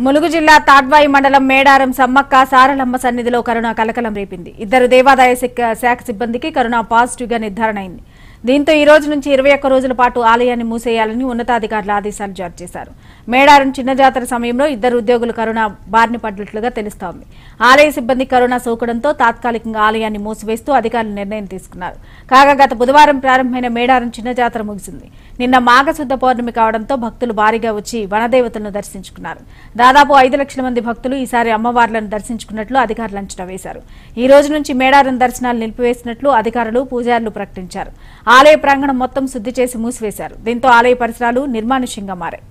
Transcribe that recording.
ములుగు జిల్లా తాడ్వాయి మండలం మేడారం సమ్మక్క సారలమ్మ సన్నిధిలో కరోనా కలకలం రేపింది. ఇద్దరు దేవాదాయ శాఖ- శాఖ సిబ్బందికి కరోనా పాజిటివ్గా నిర్ధారణ అయింది దీంతో ఈ రోజు నుంచి ఇరవై ఒక్క రోజుల పాటు ఆలయాన్ని మూసేయాలని ఉన్నతాధికారులు ఆదేశాలు జారీ చేశారు. మేడారం చిన్న జాతర సమయంలో ఇద్దరు ఉద్యోగులు కరోనా బారిన పడ్డట్లుగా తెలుస్తోంది. ఆలయ సిబ్బంది కరోనా సోకడంతో తాత్కాలికంగా ఆలయాన్ని మూసివేస్తూ అధికారులు నిర్ణయం తీసుకున్నారు. కాగా గత బుధవారం ప్రారంభమైన మేడారం చిన్న జాతర ముగిసింది. నిన్న మాఘశుద్ధ పౌర్ణమి కావడంతో భక్తులు భారీగా వచ్చి వనదేవతలను దర్శించుకున్నారు. దాదాపు ఐదు లక్షల మంది భక్తులు ఈసారి అమ్మవార్లను దర్శించుకున్నట్లు అధికారులు అంచనా వేశారు. ఈ రోజు నుంచి మేడారం దర్శనాలు నిలిపివేసినట్లు అధికారులు పూజారులు ప్రకటించారు. ఆలయ ప్రాంగణం మొత్తం శుద్ధి చేసి మూసివేశారు. దీంతో ఆలయ పరిసరాలు నిర్మానుష్యంగా మారాయి.